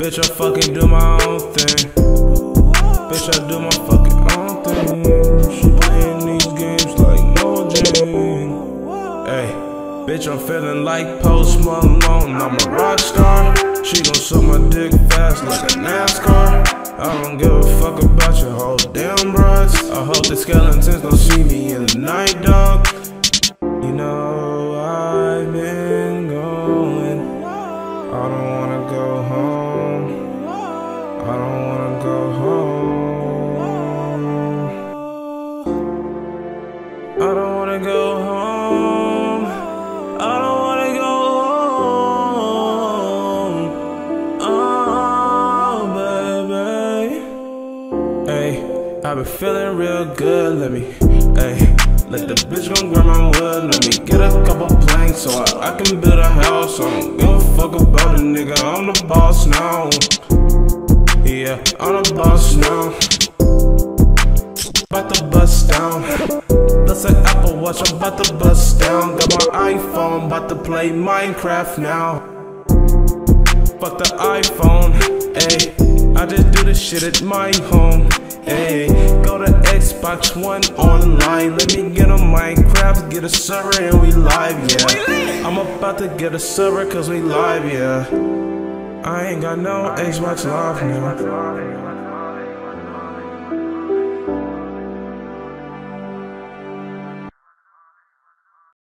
Bitch, I fucking do my own thing. Bitch, I do my fucking own thing. She playing these games like no game. Hey, bitch, I'm feeling like Post Malone. I'm a rock star. She gon' suck my dick fast like a NASCAR. I don't give a fuck about your whole damn bros. I hope the skeletons don't see me in the night, I don't wanna go home. I don't wanna go home. I don't wanna go home. Oh, baby. Hey, I been feeling real good. Let me, hey, let the bitch gon' grab my wood. Let me get a couple planks so I, I can build a house. I don't give a fuck about a nigga. I'm the boss now. Yeah, I'm the boss now. About to bust down. That's an Apple Watch, I'm about to bust down. Got my iPhone, about to play Minecraft now. Fuck the iPhone, ayy. I just do this shit at my home, ayy. Go to Xbox One online. Let me get on Minecraft, get a server, and we live, yeah. I'm about to get a server, cause we live, yeah. I ain't got no Xbox Live now.